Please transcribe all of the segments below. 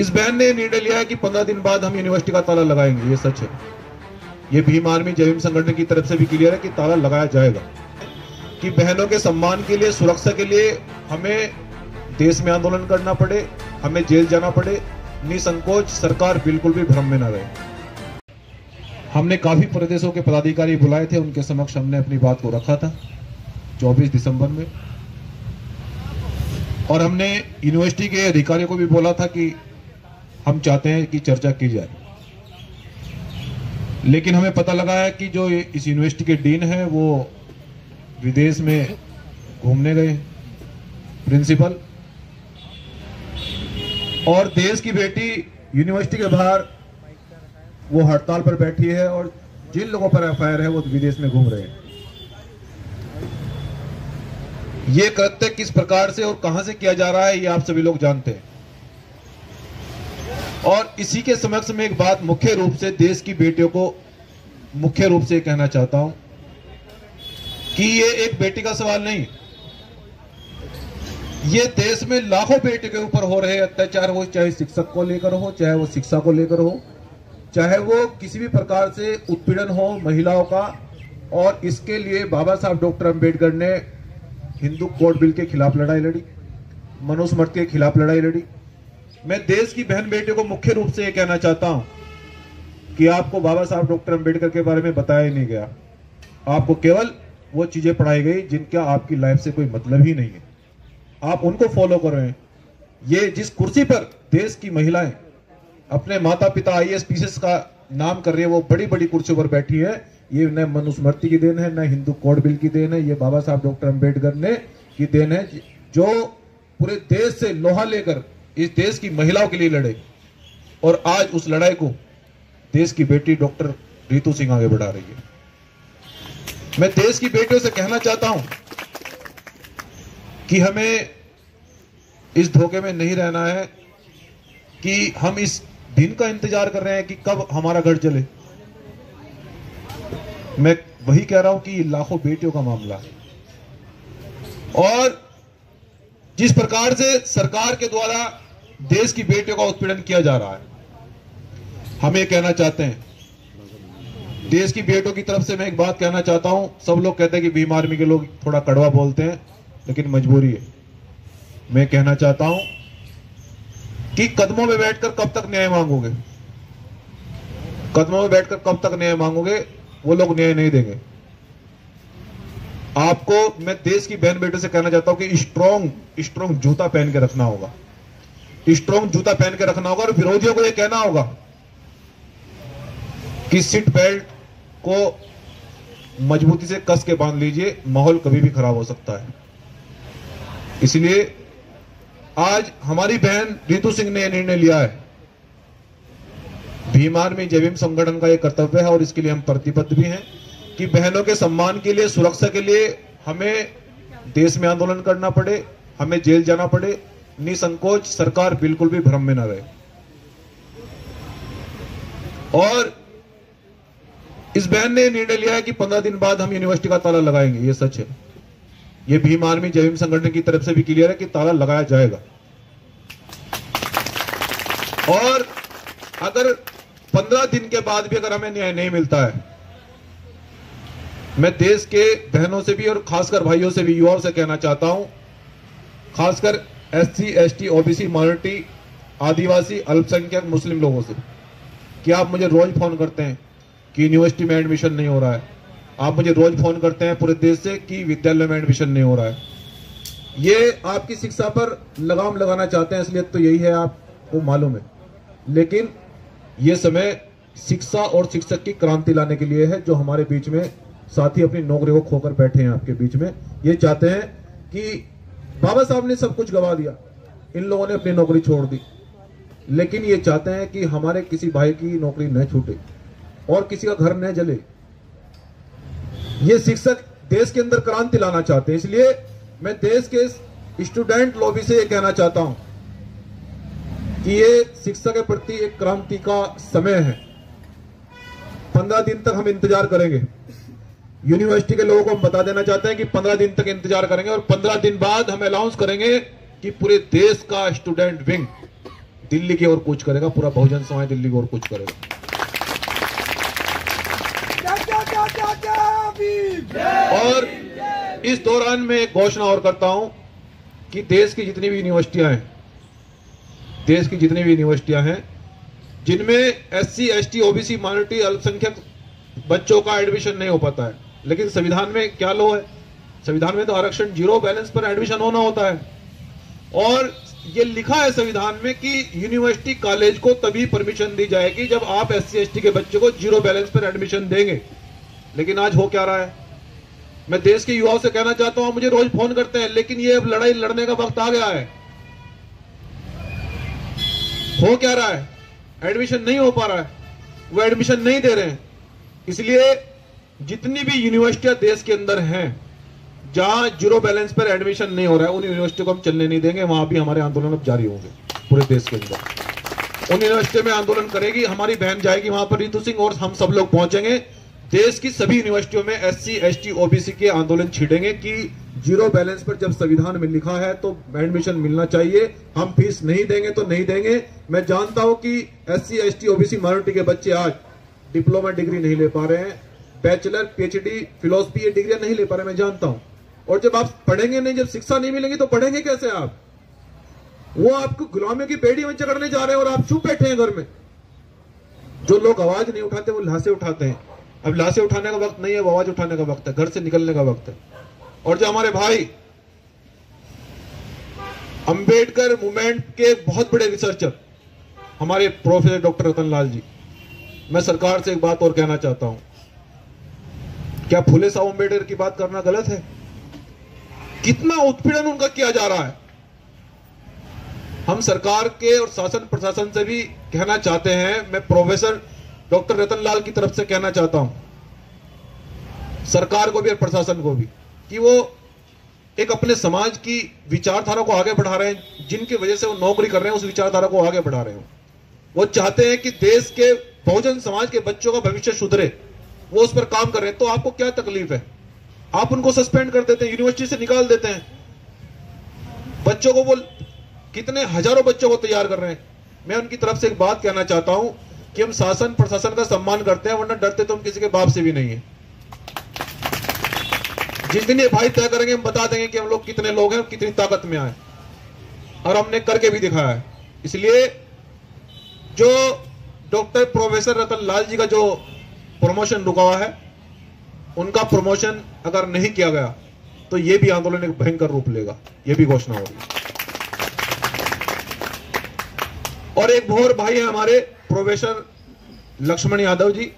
इस बहन ने निर्णय लिया है कि पंद्रह दिन बाद हम यूनिवर्सिटी का ताला लगाएँगे, ये सच है। ये भीम आर्मी जैविम संगठन की तरफ़ से भी क्लियर है कि ताला लगाया जाएगा। कि बहनों के सम्मान के लिए, सुरक्षा के लिए हमें देश में आंदोलन करना पड़े, हमें जेल जाना पड़े, निसंकोच सरकार बिल्कुल भी भ्रम में न रहे। हमने काफ़ी प्रदेशों के पदाधिकारी बुलाए थे, उनके समक्ष हमने अपनी बात को रखा था 24 दिसंबर में। और हमने यूनिवर्सिटी के अधिकारियों को भी बोला था कि हम चाहते हैं कि चर्चा की जाए। लेकिन हमें पता लगा है कि जो इस यूनिवर्सिटी के डीन है, वो विदेश में घूमने गए प्रिंसिपल और देश की बेटी यूनिवर्सिटी के बाहर, वो हड़ताल पर बैठी है और जिन लोगों पर एफ़ है, वो विदेश में घूम रहे हैं। ये कृत्य किस प्रकार से और कहाँ से किया जा रहा है, ये आप सभी लोग जानते हैं। और इसी के समक्ष में एक बात मुख्य रूप से देश की बेटियों को मुख्य रूप से कहना चाहता हूँ कि ये एक बेटी का सवाल नहीं। ये देश में लाखों बेटे के ऊपर हो रहे अत्याचार हो, चाहे शिक्षक को लेकर हो, चाहे वो शिक्षा को लेकर हो, चाहे वो किसी भी प्रकार से उत्पीड़न हो महिलाओं का, और इसके लिए बाबा साहब डॉक्टर अंबेडकर ने हिंदू कोड बिल के खिलाफ लड़ाई लड़ी, मनुस्मृति के खिलाफ लड़ाई लड़ी मैं देश की बहन बेटियों को मुख्य रूप से ये कहना चाहता हूँ कि आपको बाबा साहब डॉक्टर अंबेडकर के बारे में बताया ही नहीं गया। आपको केवल वो चीज़ें पढ़ाई गई जिनका आपकी लाइफ से कोई मतलब ही नहीं है। आप उनको फॉलो कर रहे हैं। ये जिस कुर्सी पर देश की महिलाएँ अपने माता पिता आई एस पीसीएस का नाम कर रही है, वो बड़ी बड़ी कुर्सियों पर बैठी है। ये न मनुस्मृति की देन है, न हिंदू कोड बिल की देन है। ये बाबा साहब डॉक्टर अंबेडकर ने की देन है, जो पूरे देश से लोहा लेकर इस देश की महिलाओं के लिए लड़े और आज उस लड़ाई को देश की बेटी डॉक्टर रितु सिंह आगे बढ़ा रही है। मैं देश की बेटियों से कहना चाहता हूँ कि हमें इस धोखे में नहीं रहना है, कि हम इस दिन का इंतज़ार कर रहे हैं कि कब हमारा घर चले। मैं वही कह रहा हूँ कि लाखों बेटियों का मामला है। और जिस प्रकार से सरकार के द्वारा देश की बेटियों का उत्पीड़न किया जा रहा है, हम ये कहना चाहते हैं। देश की बेटियों की तरफ़ से मैं एक बात कहना चाहता हूँ, सब लोग कहते हैं कि भीम आर्मी के लोग थोड़ा कड़वा बोलते हैं, लेकिन मजबूरी है। मैं कहना चाहता हूँ कि कदमों में बैठकर कब तक न्याय मांगोगे? कदमों में बैठकर कब तक न्याय मांगोगे? वो लोग न्याय नहीं देंगे। आपको मैं देश की बहन बेटों से कहना चाहता हूँ कि स्ट्रॉन्ग स्ट्रॉन्ग जूता पहन के रखना होगा। स्ट्रॉन्ग जूता पहन के रखना होगा और विरोधियों को यह कहना होगा कि सीट बेल्ट को मजबूती से कस के बाँध लीजिए, माहौल कभी भी खराब हो सकता है। इसलिए आज हमारी बहन रितु सिंह ने यह निर्णय लिया है। भीमार में जैविम संगठन का यह कर्तव्य है और इसके लिए हम प्रतिबद्ध भी हैं। कि बहनों के सम्मान के लिए, सुरक्षा के लिए हमें देश में आंदोलन करना पड़े, हमें जेल जाना पड़े। निसंकोच सरकार बिल्कुल भी भ्रम में न रहे। और इस बहन ने निर्णय लिया है कि पंद्रह दिन बाद हम यूनिवर्सिटी का ताला लगाएँगे, ये सच है। ये भीम आर्मी जैविम संगठन की तरफ़ से भी क्लियर है कि ताला लगाया जाएगा। और अगर पंद्रह दिन के बाद भी अगर हमें न्याय नहीं मिलता है मैं देश के बहनों से भी और खासकर भाइयों से भी युवाओं से कहना चाहता हूँ, खासकर S C S T OBC, minority, आदिवासी, अल्पसंख्यक, मुस्लिम लोगों से। कि आप मुझे रोज फ़ोन करते हैं कि यूनिवर्सिटी में एडमिशन नहीं हो रहा है? आप मुझे रोज फ़ोन करते हैं पूरे देश से कि विद्यालय में एडमिशन नहीं हो रहा है। ये आपकी शिक्षा पर लगाम लगाना चाहते हैं, इसलिए तो यही है आपको मालूम है। लेकिन ये समय शिक्षा और शिक्षक की क्रांति लाने के लिए है, जो हमारे बीच में साथी अपनी नौकरी को खोकर बैठे हैं आपके बीच में। ये चाहते हैं कि बाबा साहब ने सब कुछ गवा दिया। इन लोगों ने अपनी नौकरी छोड़ दी। लेकिन ये चाहते हैं कि हमारे किसी भाई की नौकरी न छूटे और किसी का घर न जले। ये शिक्षक देश के अंदर क्रांति लाना चाहते हैं। इसलिए मैं देश के स्टूडेंट लॉबी से ये कहना चाहता हूँ कि ये शिक्षा के प्रति एक क्रांति का समय है। पंद्रह दिन तक हम इंतज़ार करेंगे। यूनिवर्सिटी के लोगों को हम बता देना चाहते हैं कि पंद्रह दिन तक इंतज़ार करेंगे और पंद्रह दिन बाद हम अनाउंस करेंगे कि पूरे देश का स्टूडेंट विंग दिल्ली की ओर कूच करेगा पूरा बहुजन समाज दिल्ली की ओर कूच करेगा। और इस दौरान मैं एक घोषणा और करता हूँ कि देश की जितनी भी यूनिवर्सिटियाँ हैं देश की जितनी भी यूनिवर्सिटियाँ हैं जिनमें S C S T OBC minority अल्पसंख्यक बच्चों का एडमिशन नहीं हो पाता है लेकिन संविधान में क्या लो है? संविधान में तो आरक्षण ज़ीरो बैलेंस पर एडमिशन होना होता है। और ये लिखा है संविधान में कि यूनिवर्सिटी कॉलेज को तभी परमिशन दी जाएगी जब आप एस सी के बच्चे को ज़ीरो बैलेंस पर एडमिशन देंगे। लेकिन आज हो क्या रहा है? मैं देश के युवाओं से कहना चाहता हूँ मुझे रोज फ़ोन करते हैं, लेकिन ये अब लड़ाई लड़ने का वक्त आ गया है। हो क्या रहा है? एडमिशन नहीं हो पा रहा है। वो एडमिशन नहीं दे रहे हैं। इसलिए जितनी भी यूनिवर्सिटियाँ देश के अंदर हैं, जहाँ ज़ीरो बैलेंस पर एडमिशन नहीं हो रहा है, उन यूनिवर्सिटी को हम चलने नहीं देंगे, वहाँ भी हमारे आंदोलन अब जारी होंगे, पूरे देश के अंदर। उन यूनिवर्सिटी में आंदोलन करेगी, हमारी बहन जाएगी वहाँ पर रितु सिंह, और हम सब लोग पहुँचेंगे। देश की सभी यूनिवर्सिटियों में S C S T OBC के आंदोलन छिड़ेंगे कि ज़ीरो बैलेंस पर जब संविधान में लिखा है तो एडमिशन मिलना चाहिए। हम फ़ीस नहीं देंगे तो नहीं देंगे। मैं जानता हूँ कि S C S T OBC minority के बच्चे आज डिप्लोमा डिग्री नहीं ले पा रहे हैं। बैचलर पीएचडी फिलोसफी ये डिग्रियाँ नहीं ले पा रहे, मैं जानता हूँ। और जब आप पढ़ेंगे नहीं, जब शिक्षा नहीं मिलेगी तो पढ़ेंगे कैसे आप? वो आपको गुलामियों की पेड़ी में चढ़ने जा रहे हैं और आप चुप बैठे हैं घर में। जो लोग आवाज़ नहीं उठाते, वो लाशें उठाते हैं। अब लाशें उठाने का वक्त नहीं है, वो आवाज़ उठाने का वक्त है, घर से निकलने का वक्त है। और जो हमारे भाई, अंबेडकर मूवमेंट के बहुत बड़े रिसर्चर, हमारे प्रोफेसर डॉक्टर रतन लाल जी, मैं सरकार से एक बात और कहना चाहता हूँ। क्या फुले साहब अंबेडकर की बात करना गलत है? कितना उत्पीड़न उनका किया जा रहा है? हम सरकार के और शासन प्रशासन से भी कहना चाहते हैं, मैं प्रोफेसर डॉक्टर रतन लाल की तरफ़ से कहना चाहता हूँ, सरकार को भी और प्रशासन को भी, कि वो एक अपने समाज की विचारधारा को आगे बढ़ा रहे हैं, जिनकी वजह से वो नौकरी कर रहे हैं, उस विचारधारा को आगे बढ़ा रहे हो। वो चाहते हैं कि देश के बहुजन समाज के बच्चों का भविष्य सुधरे। वो उस पर काम कर रहे हैं तो आपको क्या तकलीफ़ है? आप उनको सस्पेंड कर देते हैं यूनिवर्सिटी से निकाल देते हैं। बच्चों को वो कितने हज़ारों बच्चों को तैयार कर रहे हैं। मैं उनकी तरफ़ से एक बात कहना चाहता हूँ कि हम शासन, प्रशासन का सम्मान करते हैं, वरना डरते तो हम किसी के बाप से भी नहीं है। जिस दिन ये भाई तय करेंगे, हम बता देंगे कि हम लोग कितने लोग हैं कितनी ताकत में आए। और हमने करके भी दिखाया है। इसलिए जो डॉक्टर प्रोफेसर रतन लाल जी का जो प्रमोशन रुका हुआ है। उनका प्रमोशन अगर नहीं किया गया तो यह भी आंदोलन एक भयंकर रूप लेगा। यह भी घोषणा होगी और एक भोर भाई है हमारे प्रोफेसर लक्ष्मण यादव जी।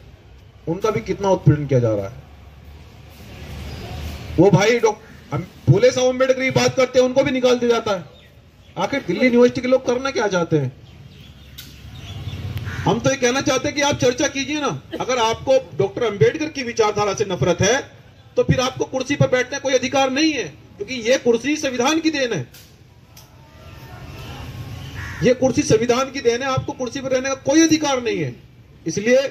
उनका भी कितना उत्पीड़न किया जा रहा है। वो भाई डॉक्टर फूले साहब अंबेडकर की बात करते हैं, उनको भी निकाल दिया जाता है। आखिर दिल्ली यूनिवर्सिटी के लोग करना क्या चाहते हैं? हम तो ये कहना चाहते हैं कि आप चर्चा कीजिए ना। अगर आपको डॉक्टर अंबेडकर की विचारधारा से नफरत है तो फिर आपको कुर्सी पर बैठने कोई अधिकार नहीं है, क्योंकि ये कुर्सी संविधान की देन है। ये कुर्सी संविधान की देन है, आपको कुर्सी पर रहने का कोई अधिकार नहीं है। इसलिए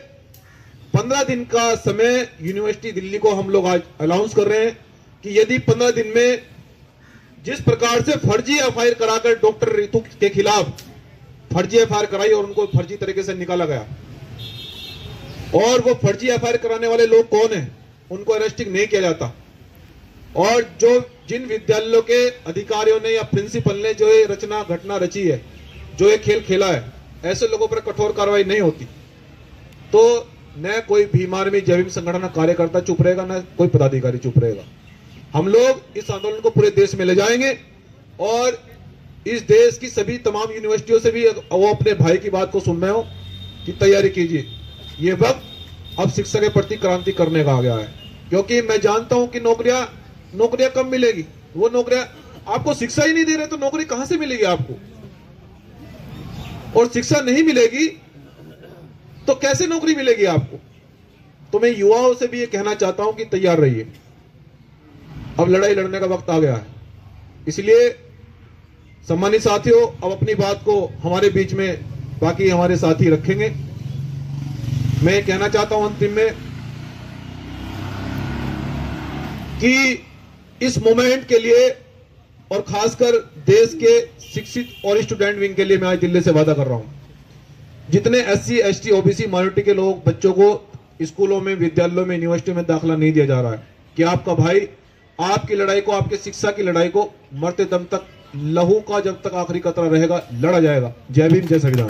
पंद्रह दिन का समय यूनिवर्सिटी दिल्ली को हम लोग आज अनाउंस कर रहे हैं कि यदि पंद्रह दिन में जिस प्रकार से फर्जी एफआईआर कराकर डॉक्टर रितु के खिलाफ फर्जी एफ़ कराई और उनको फर्जी तरीके से निकाला गया। और वो फर्जी एफ़ कराने वाले लोग कौन है? उनको अरेस्टिंग नहीं किया जाता। और जो जिन विद्यालयों के अधिकारियों ने या प्रिंसिपल ने जो ये रचना, घटना रची है, जो ये खेल खेला है, ऐसे लोगों पर कठोर कार्रवाई नहीं होती। तो न कोई बीमार में जैविक संगठन कार्यकर्ता चुप रहेगा, न कोई पदाधिकारी चुप रहेगा। हम लोग इस आंदोलन को पूरे देश में ले जाएँगे और इस देश की सभी तमाम यूनिवर्सिटियों से भी वो अपने भाई की बात को सुन रहे हो कि तैयारी कीजिए। ये वक्त अब शिक्षा के प्रति क्रांति करने का आ गया है। क्योंकि मैं जानता हूँ कि नौकरियाँ नौकरियाँ कम मिलेगी। वो नौकरियाँ आपको शिक्षा ही नहीं दे रहे तो नौकरी कहाँ से मिलेगी आपको? और शिक्षा नहीं मिलेगी तो कैसे नौकरी मिलेगी आपको? तो मैं युवाओं से भी ये कहना चाहता हूँ कि तैयार रहिए। अब लड़ाई लड़ने का वक्त आ गया है। इसलिए सम्मानित साथियों, अब अपनी बात को हमारे बीच में बाकी हमारे साथी रखेंगे। मैं कहना चाहता हूँ अंतिम में कि इस मोमेंट के लिए और खासकर देश के शिक्षित और स्टूडेंट विंग के लिए मैं आज दिल्ली से वादा कर रहा हूँ। जितने S C S T OBC, minority के लोग बच्चों को स्कूलों में, विद्यालयों में, यूनिवर्सिटी में दाखिला नहीं दिया जा रहा है। कि आपका भाई आपकी लड़ाई को, आपके शिक्षा की लड़ाई को मरते दम तक लहू का जब तक आखिरी कतरा रहेगा लड़ा जाएगा। जय भीम जय संविधान।